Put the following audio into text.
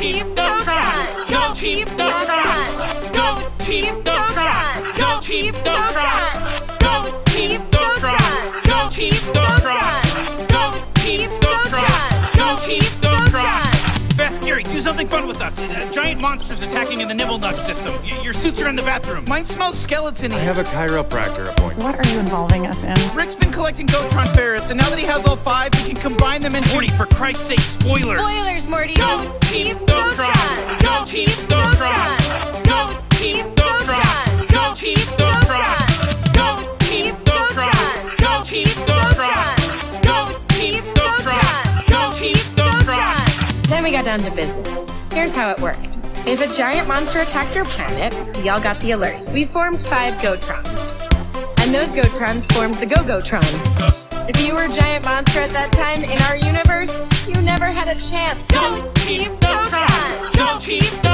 Team Gotron! Go Team Gotron! Go Team Gotron! Go Team Gotron! Go Team Gotron! Go Team Gotron! Go Team Gotron! Go Team Gotron! Beth, Jerry, do something fun with us. Uh, giant monsters attacking in the Nibble Nug system. Y- your suits are in the bathroom. Mine smells skeleton I have a chiropractor appointment. What are you involving us in? Rick's been collecting Gotron ferrets, and now that he has all five, he can combine them into. Morty, for Christ's sake, spoilers! Spoilers, Go, go go Tron. Go keep, go Tron. Go go Go go Go go Go go Go go Go go Then we got down to business. Here's how it worked. If a giant monster attacked your planet, y'all got the alert. We formed five Gotrons. And those Gotrons formed the Go-Gotron. If you were a giant monster at that time in our universe, never had a chance. Don't keep, team, go, go, go, go team,